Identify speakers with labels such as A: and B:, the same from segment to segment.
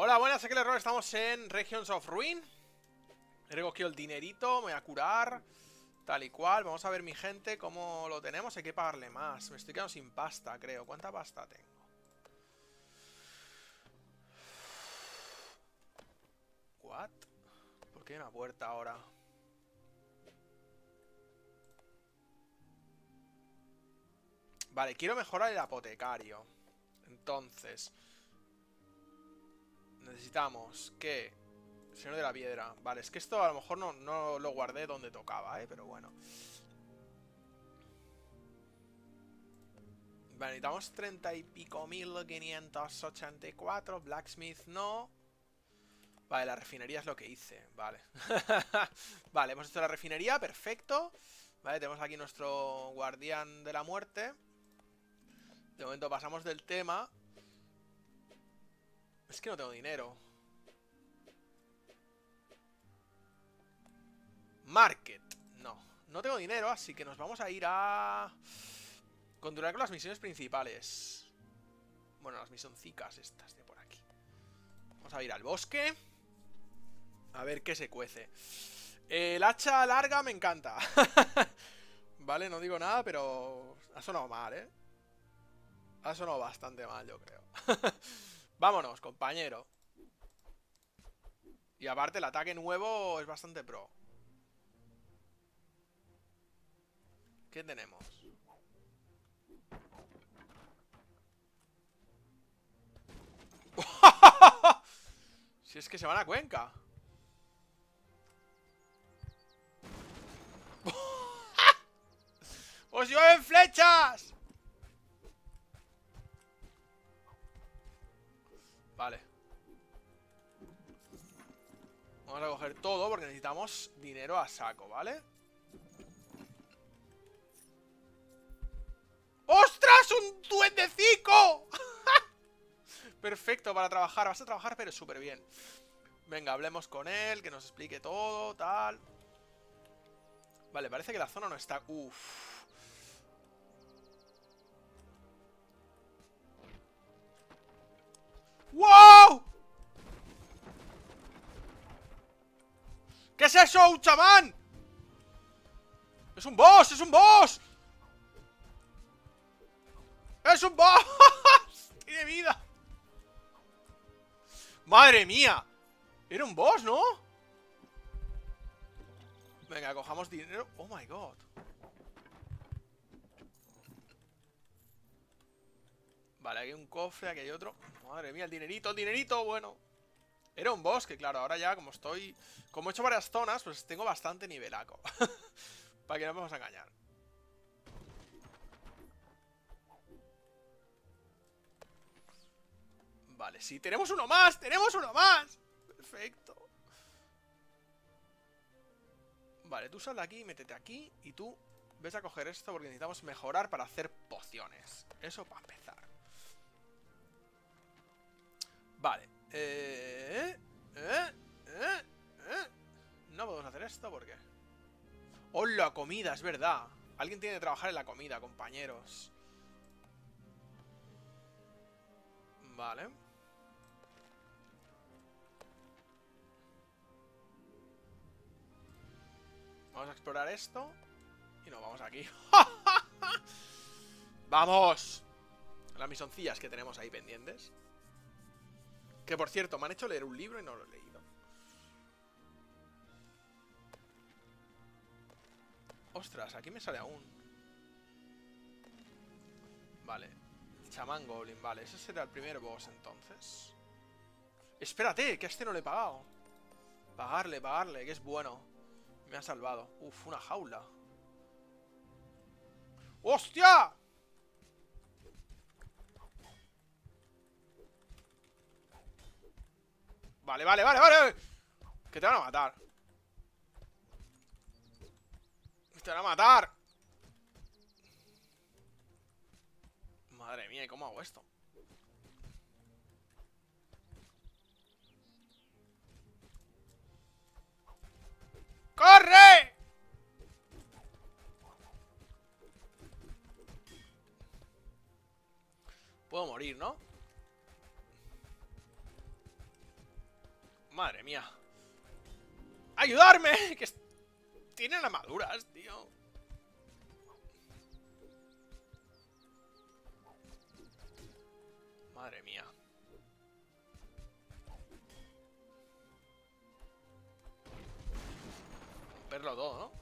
A: Hola, buenas, aquí el error. Estamos en Regions of Ruin. He recogido el dinerito, me voy a curar. Tal y cual. Vamos a ver, mi gente, cómo lo tenemos. Hay que pagarle más. Me estoy quedando sin pasta, creo. ¿Cuánta pasta tengo? ¿What? ¿Por qué hay una puerta ahora? Vale, quiero mejorar el apotecario. Entonces... Necesitamos que... Señor de la piedra. Vale, es que esto a lo mejor no, no lo guardé donde tocaba, ¿eh? Pero bueno. Vale, necesitamos 30 y pico mil 584. Blacksmith no. Vale, la refinería es lo que hice. Vale. vale, hemos hecho la refinería. Perfecto. Vale, tenemos aquí nuestro guardián de la muerte. De momento pasamos del tema. Es que no tengo dinero. Market. No, no tengo dinero, así que nos vamos a ir a... Continuar con las misiones principales. Bueno, las misioncicas estas de por aquí. Vamos a ir al bosque. A ver qué se cuece. El hacha larga me encanta. vale, no digo nada, pero... Ha sonado mal, ¿eh? Ha sonado bastante mal, yo creo. Vámonos, compañero. Y aparte el ataque nuevo es bastante pro. ¿Qué tenemos? si es que se van a Cuenca. ¡Os llueven flechas! Vale. Vamos a coger todo porque necesitamos dinero a saco, ¿vale? ¡Ostras! ¡Un duendecico! Perfecto para trabajar. Vas a trabajar, pero súper bien. Venga, hablemos con él, que nos explique todo, tal. Vale, parece que la zona no está... Uf. ¡Wow! ¿Qué es eso, un chamán? ¡Es un boss! ¡Es un boss! ¡Es un boss! ¡Tiene vida! ¡Madre mía! Era un boss, ¿no? Venga, cojamos dinero Oh my god Vale, aquí hay un cofre, aquí hay otro. Madre mía, el dinerito, el dinerito, bueno. Era un bosque, claro, ahora ya como estoy Como he hecho varias zonas, pues tengo bastante nivelaco. Para que no vamos a engañar. Vale, sí, tenemos uno más, tenemos uno más. Perfecto. Vale, tú sal de aquí, métete aquí Y tú ves a coger esto porque necesitamos mejorar para hacer pociones. Eso para empezar Vale. Eh, eh, eh, eh, no podemos hacer esto porque... ¡Hola, comida! Es verdad. Alguien tiene que trabajar en la comida, compañeros. Vale. Vamos a explorar esto. Y nos vamos aquí. ¡Vamos! Las misoncillas que tenemos ahí pendientes. Que por cierto, me han hecho leer un libro y no lo he leído. Ostras, aquí me sale aún. Vale. Chamán Goblin, vale. Ese será el primer boss entonces. Espérate, que a este no le he pagado. Pagarle, pagarle, que es bueno. Me ha salvado. Uf, una jaula. ¡Hostia! Vale, vale, vale, vale Que te van a matar Te van a matar Madre mía, ¿y cómo hago esto? ¡Corre! Puedo morir, ¿no? Madre mía. ¡Ayudarme! Que tienen armaduras, tío. Madre mía. Verlo todo, ¿no?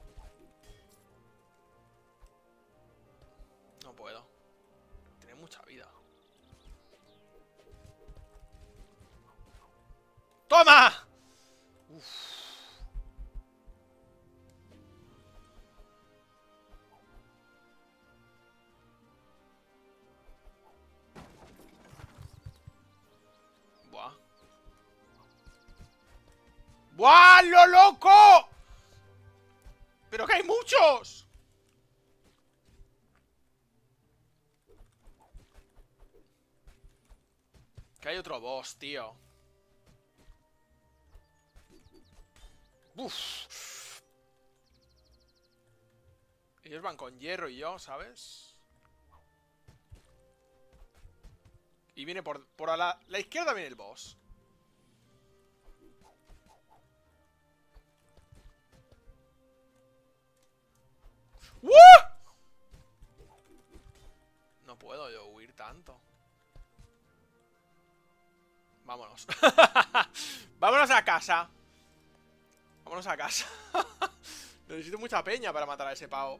A: No puedo. Tiene mucha vida. ¡Toma! Uf. Buah. ¡Buah, lo loco! ¡Pero que hay muchos! Que hay otro boss, tío. Uf. Ellos van con hierro y yo, ¿sabes? Y viene por, por a la, la izquierda viene el boss. ¡Uh! No puedo yo huir tanto. Vámonos. Vámonos a casa. Vámonos a casa. Necesito mucha peña para matar a ese pavo.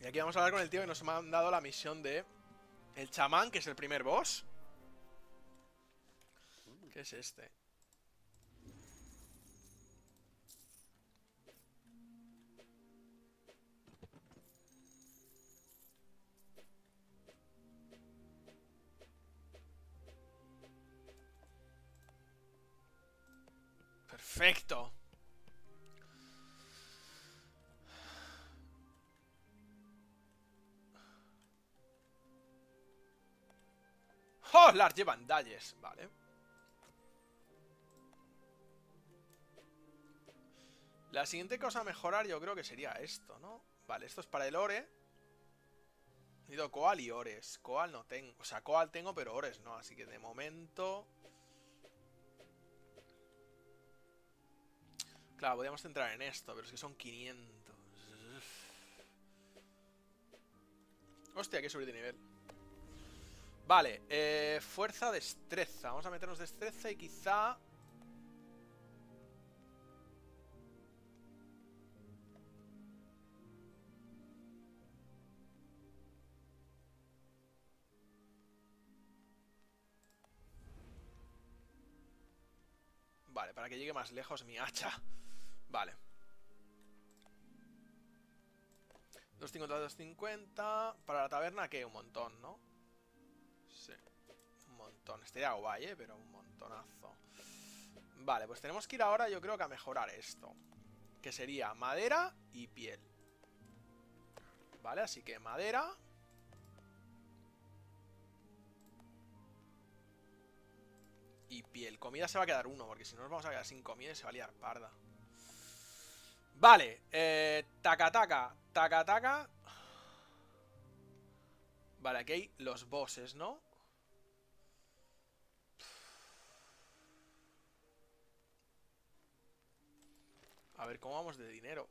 A: Y aquí vamos a hablar con el tío que nos ha dado la misión de... El chamán, que es el primer boss. ¿Qué es este? Perfecto. ¡Oh! Las llevan dalles. Vale. La siguiente cosa a mejorar yo creo que sería esto, ¿no? Vale, esto es para el ore. Necesito coal y ores. Coal no tengo. O sea, coal tengo, pero ores no. Así que de momento... Claro, podríamos centrar en esto, pero es que son 500. Hostia, que subir de nivel. Vale, eh, fuerza, destreza. Vamos a meternos destreza y quizá... Vale, para que llegue más lejos mi hacha. Vale. 250, 250. Para la taberna, ¿qué? Un montón, ¿no? Sí. Un montón. Estaría guay, ¿eh? Pero un montonazo. Vale, pues tenemos que ir ahora, yo creo que a mejorar esto. Que sería madera y piel. Vale, así que madera. Piel. Comida se va a quedar uno, porque si no nos vamos a quedar sin comida y se va a liar parda. Vale, eh, taca taca, taca taca. Vale, aquí hay los bosses, ¿no? A ver, ¿cómo vamos de dinero?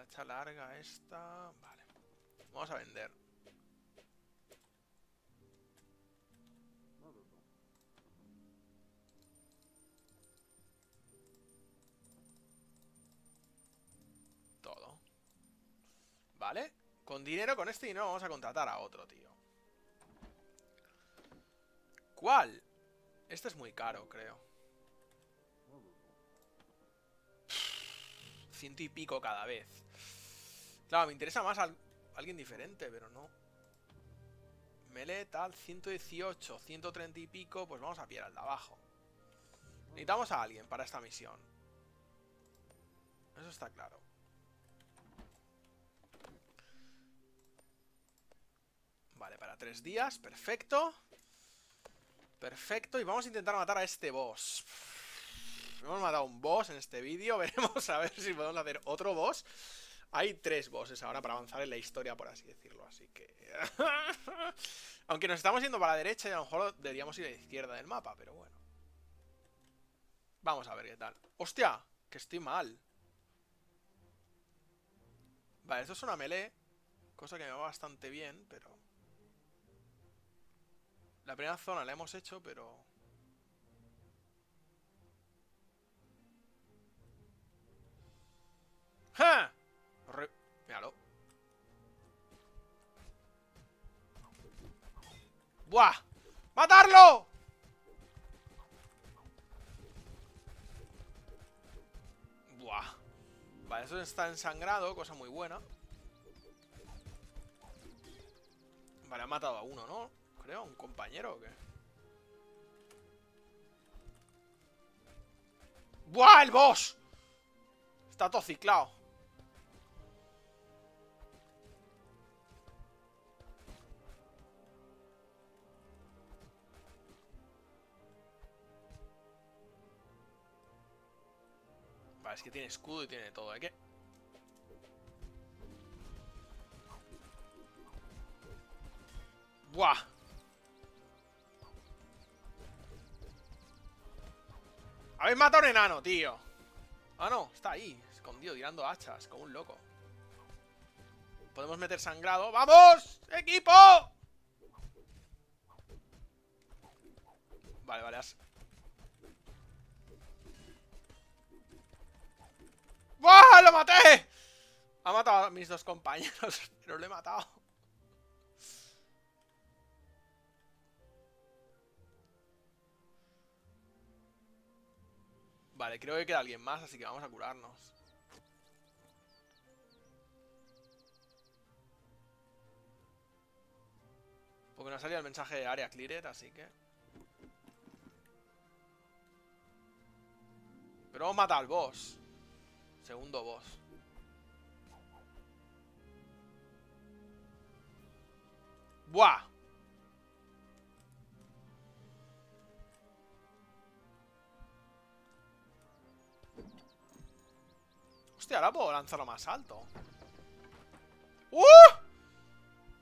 A: La hacha larga esta... Vale. Vamos a vender. Todo. Vale. Con dinero, con este dinero vamos a contratar a otro, tío. ¿Cuál? Este es muy caro, creo. Ciento y pico cada vez. Claro, me interesa más alguien diferente, pero no. Melee, tal, 118, 130 y pico, pues vamos a pillar al de abajo. Necesitamos a alguien para esta misión. Eso está claro. Vale, para tres días, perfecto. Perfecto, y vamos a intentar matar a este boss. Hemos matado un boss en este vídeo, veremos a ver si podemos hacer otro boss. Hay tres bosses ahora para avanzar en la historia, por así decirlo, así que... Aunque nos estamos yendo para la derecha y a lo mejor deberíamos ir a la izquierda del mapa, pero bueno. Vamos a ver qué tal. ¡Hostia! Que estoy mal. Vale, esto es una melee. Cosa que me va bastante bien, pero... La primera zona la hemos hecho, pero... ¡Buah! ¡Matarlo! Buah. Vale, eso está ensangrado, cosa muy buena. Vale, ha matado a uno, ¿no? Creo, un compañero o qué. ¡Buah, el boss! Está todo ciclado. Que tiene escudo y tiene todo, ¿eh? ¿Qué? ¡Buah! Habéis matado a un enano, tío. Ah, no, está ahí, escondido, tirando hachas, como un loco. Podemos meter sangrado. ¡Vamos! ¡Equipo! Vale, vale, has... ¡Buah! ¡Lo maté! Ha matado a mis dos compañeros, pero lo he matado. Vale, creo que queda alguien más, así que vamos a curarnos. Porque nos salido el mensaje de área cleared, así que... Pero hemos matado al boss. Segundo boss. ¡Buah! Hostia, ahora puedo lanzarlo más alto. ¡Uh!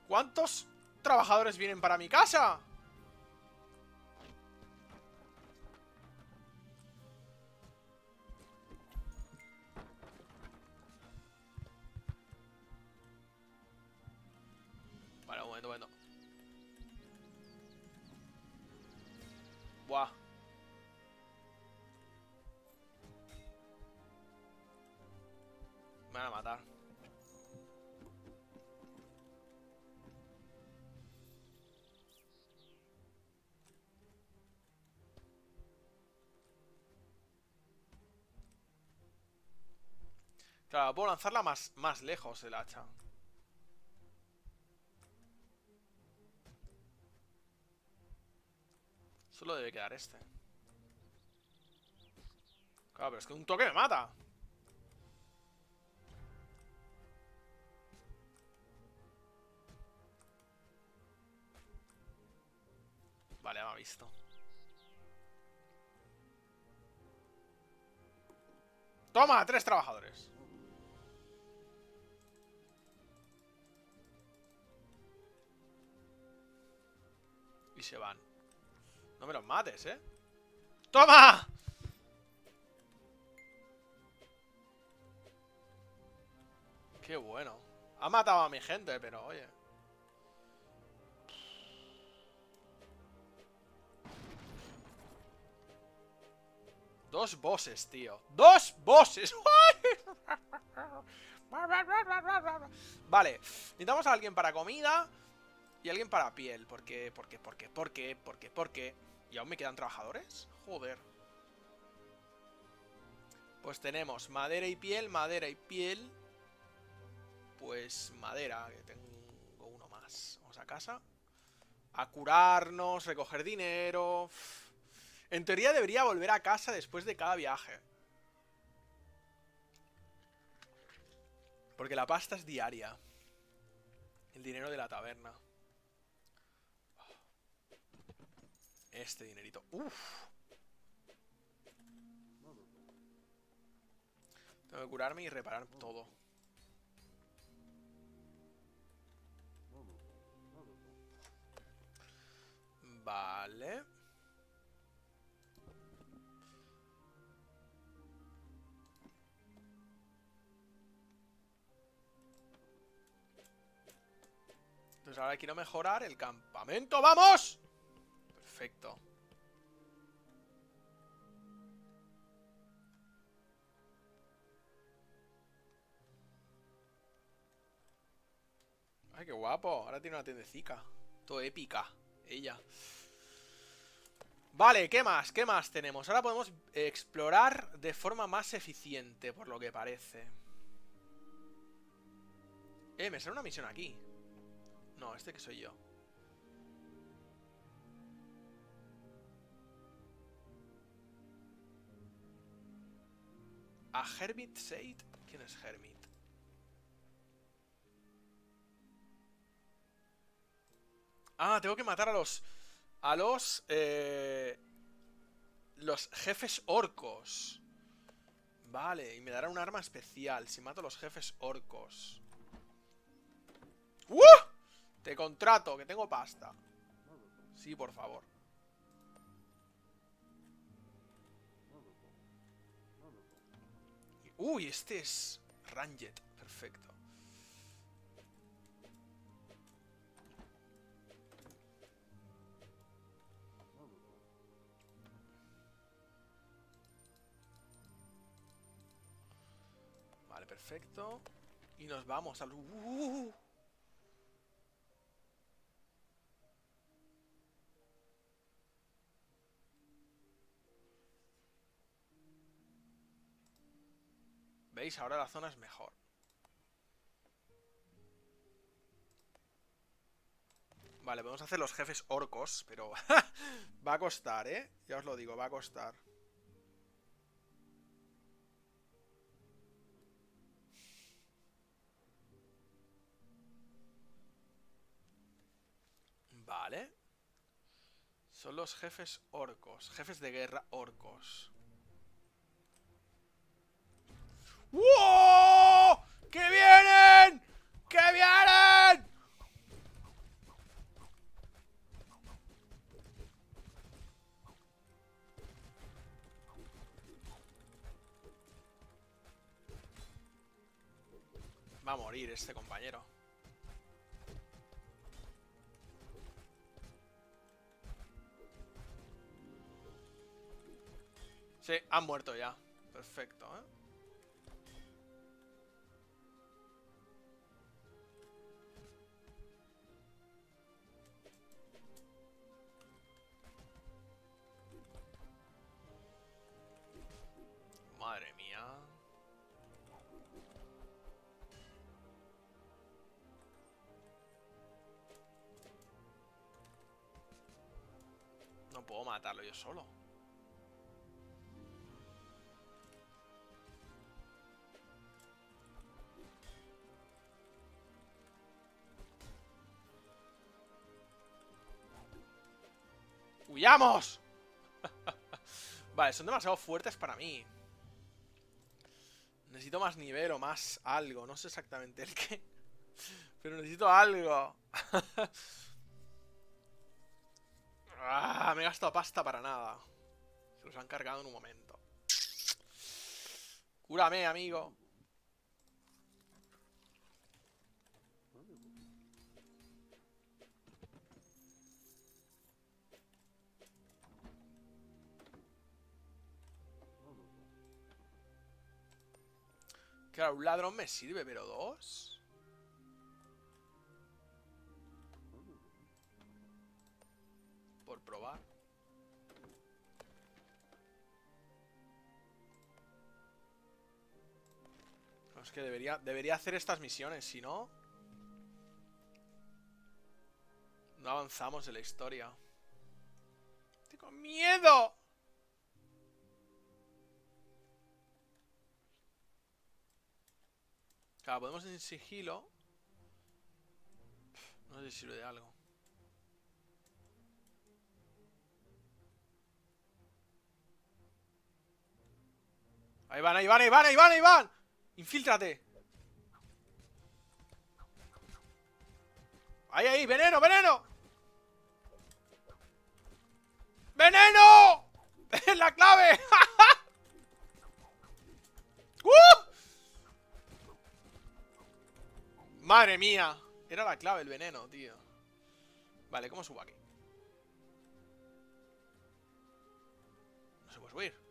A: ¿Cuántos trabajadores vienen para mi casa? Claro, puedo lanzarla más, más lejos el hacha. Solo debe quedar este. Claro, pero es que un toque me mata. Vale, ha visto. Toma, tres trabajadores. Y se van. No me los mates, ¿eh? ¡Toma! Qué bueno. Ha matado a mi gente, pero oye. Dos bosses, tío. ¡Dos bosses! vale. Necesitamos a alguien para comida. Y alguien para piel. ¿Por qué? ¿Por qué? ¿Por qué? ¿Por qué? ¿Por qué? ¿Por qué? ¿Y aún me quedan trabajadores? Joder. Pues tenemos madera y piel, madera y piel. Pues madera, que tengo uno más. Vamos a casa. A curarnos, recoger dinero. En teoría debería volver a casa después de cada viaje. Porque la pasta es diaria. El dinero de la taberna. Este dinerito. Uf. Tengo que curarme y reparar todo. Vale. Entonces ahora quiero mejorar el campamento. ¡Vamos! Perfecto. Ay, qué guapo. Ahora tiene una tiendecica. Todo épica. Ella. Vale, ¿qué más? ¿Qué más tenemos? Ahora podemos explorar de forma más eficiente, por lo que parece. Eh, me sale una misión aquí. No, este que soy yo. ¿A Hermit Said? ¿Quién es Hermit? Ah, tengo que matar a los... A los... Eh, los jefes orcos. Vale, y me dará un arma especial si mato a los jefes orcos. ¡Uh! Te contrato, que tengo pasta. Sí, por favor. Uy, este es Ranget. Perfecto. Vale, perfecto. Y nos vamos al... ¡Uh! ¿Veis? Ahora la zona es mejor. Vale, podemos hacer los jefes orcos, pero va a costar, ¿eh? Ya os lo digo, va a costar. Vale. Son los jefes orcos. Jefes de guerra orcos. ¡Wow! ¡Que vienen! ¡Que vienen! Va a morir este compañero. Sí, han muerto ya. Perfecto, ¿eh? Matarlo yo solo. ¡Huyamos! vale, son demasiado fuertes para mí. Necesito más nivel o más algo. No sé exactamente el qué. Pero necesito algo. ah, me he gastado pasta para nada. Se los han cargado en un momento. Cúrame, amigo. Claro, un ladrón me sirve, pero dos. debería, debería hacer estas misiones, si no... No avanzamos en la historia. ¡Tengo miedo! Claro, podemos en sigilo. No sé si sirve de algo. Ahí van, ahí van, ahí van, ahí van, ahí van. Infíltrate. Ahí, ahí, veneno, veneno. ¡Veneno! ¡Es la clave! ¡Uh! Madre mía. Era la clave el veneno, tío. Vale, ¿cómo subo aquí? No se puede subir.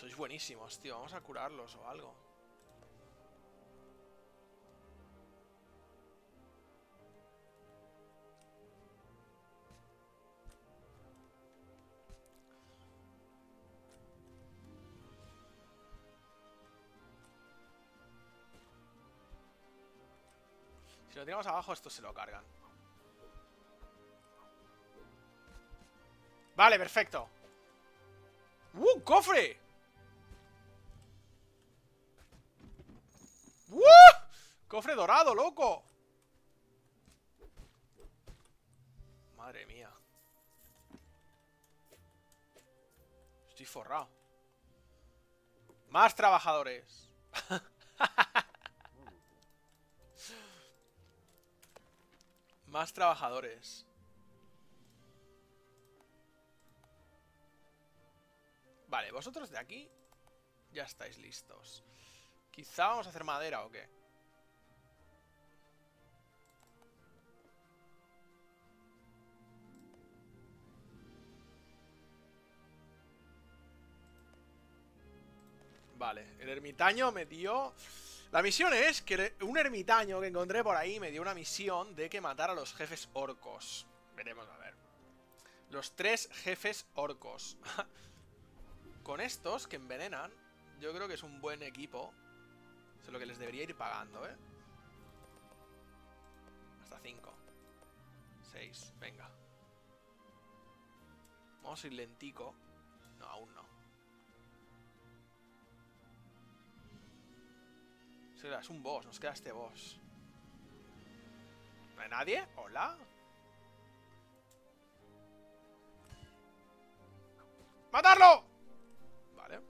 A: Sois buenísimos, tío. Vamos a curarlos o algo. Si lo tiramos abajo, esto se lo cargan. Vale, perfecto. ¡Uh, cofre! ¡Cofre dorado, loco! Madre mía. Estoy forrado. Más trabajadores. Más trabajadores. Vale, vosotros de aquí ya estáis listos. Quizá vamos a hacer madera o qué. Vale, el ermitaño me dio... La misión es que un ermitaño que encontré por ahí me dio una misión de que matara a los jefes orcos. Veremos a ver. Los tres jefes orcos. Con estos que envenenan, yo creo que es un buen equipo. Eso es lo que les debería ir pagando, ¿eh? Hasta cinco. Seis, venga. Vamos a ir lentico. No, aún no. Es un boss, nos queda este boss. ¿No hay nadie? ¿Hola? ¡Matarlo! Vale.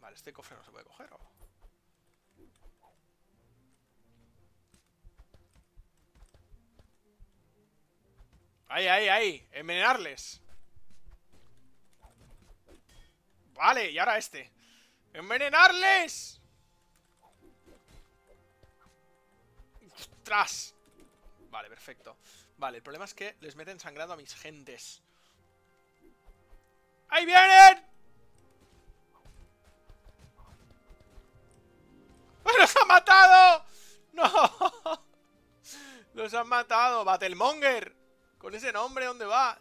A: Vale, este cofre no se puede coger, ¿o? Ahí, ahí, ahí. Envenenarles. Vale, y ahora este. ¡Envenenarles! ¡Ostras! Vale, perfecto. Vale, el problema es que les meten sangrando a mis gentes. ¡Ahí vienen! ¡Los han matado! ¡No! ¡Los han matado! ¡Battlemonger! Con ese nombre, ¿dónde vas?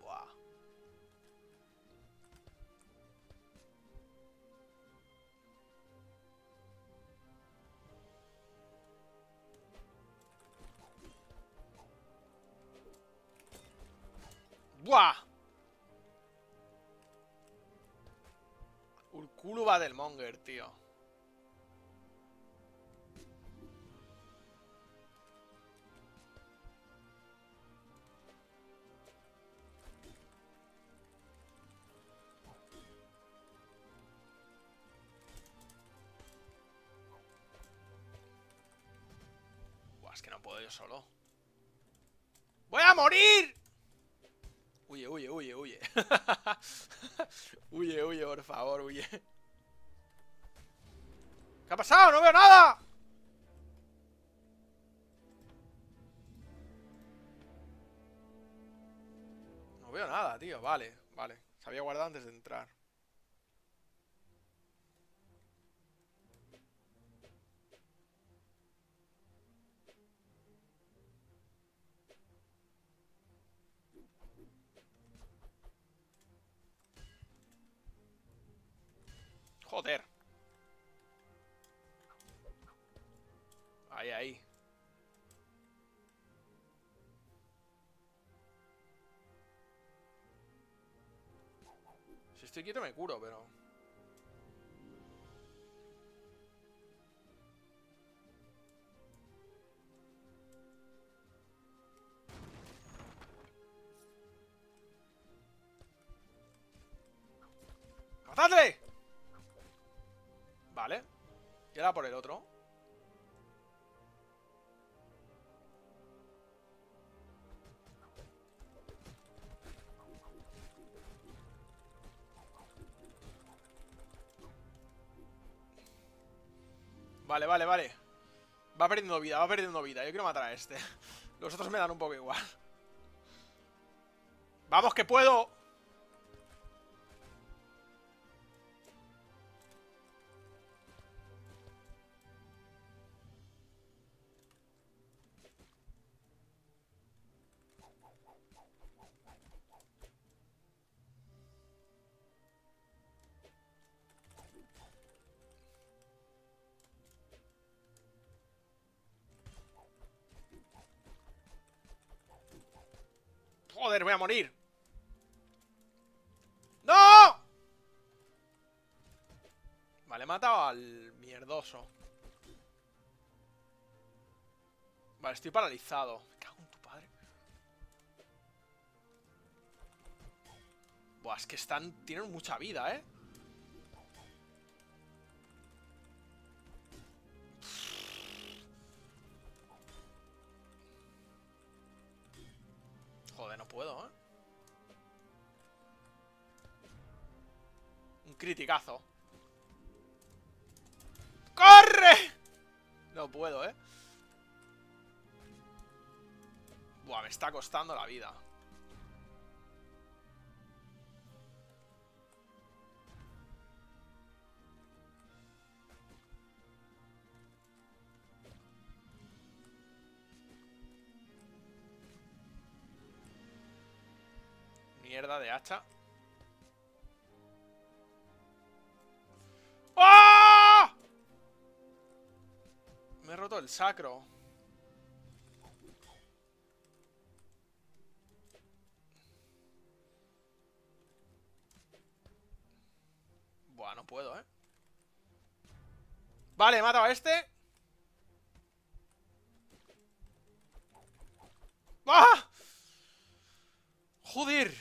A: Buah. ¡Buah! Va del Monger, tío. Solo. ¡Voy a morir! Huye, huye, huye, huye. huye, huye, por favor, huye. ¿Qué ha pasado? ¡No veo nada! No veo nada, tío. Vale, vale. Se había guardado antes de entrar. Joder. Ahí, ahí. estoy quieto me curo, pero... ¡Matadle! Y ahora por el otro. Vale, vale, vale. Va perdiendo vida, va perdiendo vida. Yo quiero matar a este. Los otros me dan un poco igual. ¡Vamos, que puedo! Matado al mierdoso. Vale, estoy paralizado. Me cago en tu padre. Buah, es que están... Tienen mucha vida, ¿eh? Joder, no puedo, ¿eh? Un criticazo. Puedo, ¿eh? Buah, me está costando la vida. Mierda de hacha. Me he roto el sacro. Buah, no puedo, ¿eh? Vale, he matado a este. ¡Ah! ¡Joder!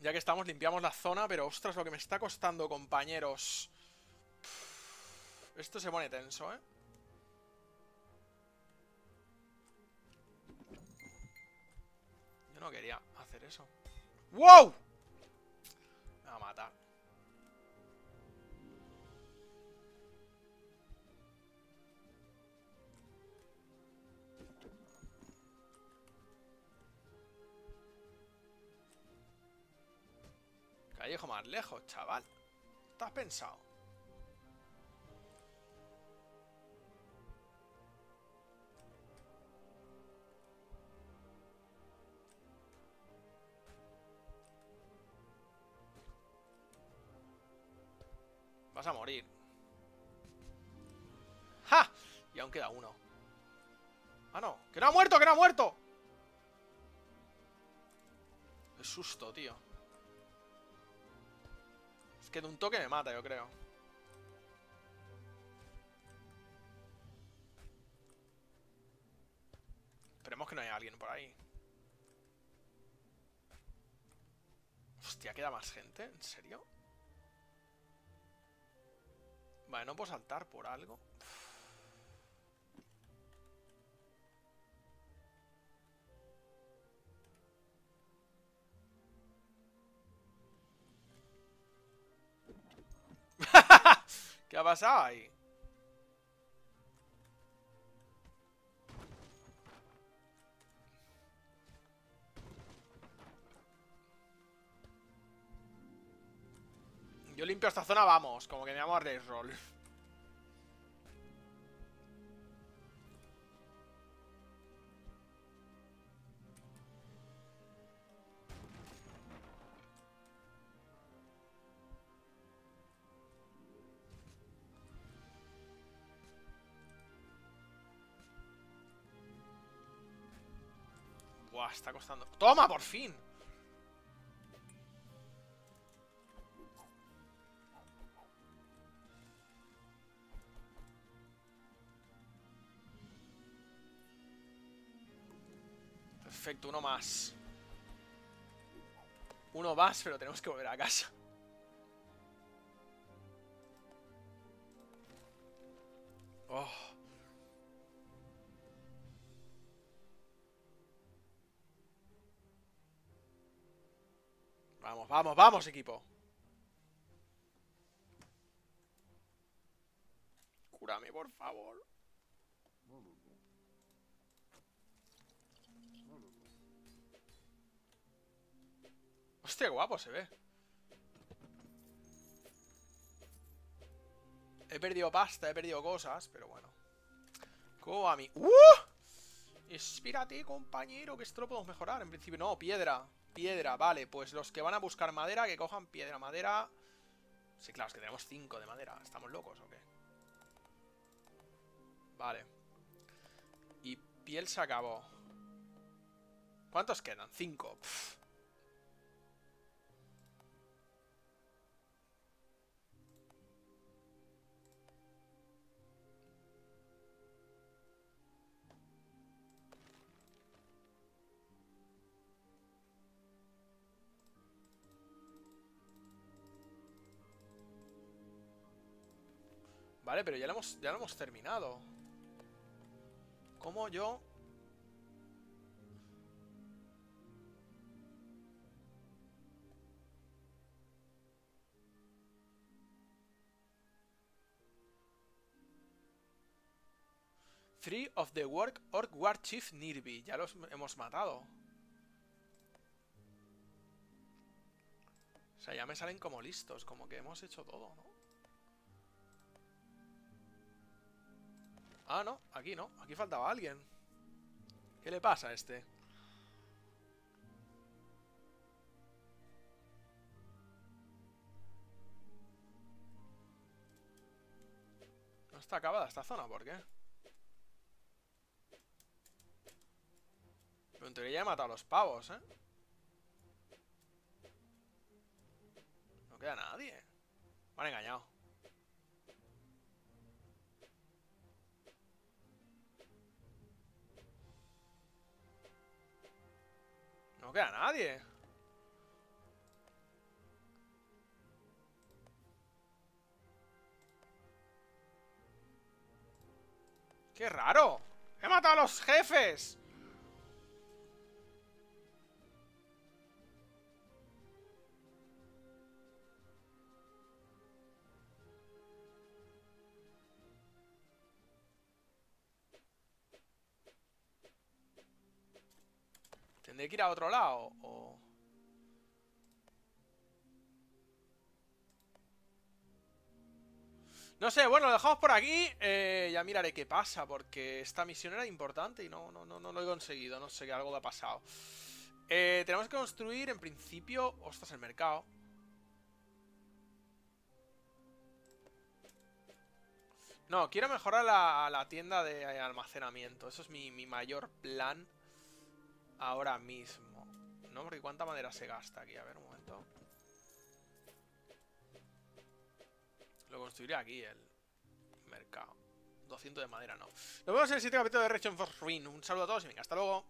A: Ya que estamos, limpiamos la zona, pero ostras, lo que me está costando, compañeros. Esto se pone tenso, ¿eh? Yo no quería hacer eso. ¡Wow! Me va a matar. Callejo más lejos, chaval. ¿Te has pensado? Queda uno. Ah, no. ¡Que no ha muerto! ¡Que no ha muerto! Qué susto, tío. Es que de un toque me mata, yo creo. Esperemos que no haya alguien por ahí. Hostia, ¿queda más gente? ¿En serio? Vale, no puedo saltar por algo. ¿Qué ha pasado ahí? Yo limpio esta zona, vamos, como que me llamo a roll. Está costando. ¡Toma, por fin! Perfecto, uno más. Uno más, pero tenemos que volver a casa. Oh. Vamos, vamos, equipo. Cúrame, por favor. Hostia, guapo se ve. He perdido pasta, he perdido cosas, pero bueno. Como a mí. ¡Uh! Espérate, compañero, que esto lo podemos mejorar. En principio, no, piedra. Piedra, vale. Pues los que van a buscar madera, que cojan piedra, madera. Sí, claro, es que tenemos cinco de madera. ¿Estamos locos o qué? Vale. Y piel se acabó. ¿Cuántos quedan? Cinco. Vale, pero ya lo hemos, ya lo hemos terminado. ¿Cómo yo...? Three of the work Orc War Chief Nirby. Ya los hemos matado. O sea, ya me salen como listos. Como que hemos hecho todo, ¿no? Ah, no, aquí no, aquí faltaba alguien ¿Qué le pasa a este? No está acabada esta zona, ¿por qué? Pero en teoría ya he matado a los pavos, ¿eh? No queda nadie Me han engañado No queda nadie. ¡Qué raro! ¡He matado a los jefes! ¿Tendré que ir a otro lado? O... No sé, bueno, lo dejamos por aquí eh, Ya miraré qué pasa Porque esta misión era importante y no, no, no, no lo he conseguido No sé, algo ha pasado eh, Tenemos que construir, en principio Ostras, el mercado No, quiero mejorar la, la tienda de almacenamiento Eso es mi, mi mayor plan ahora mismo. ¿No? Porque ¿cuánta madera se gasta aquí? A ver, un momento. Lo construiré aquí, el mercado. 200 de madera, no. Nos vemos en el siguiente capítulo de Reaching for Ruin. Un saludo a todos y venga, hasta luego.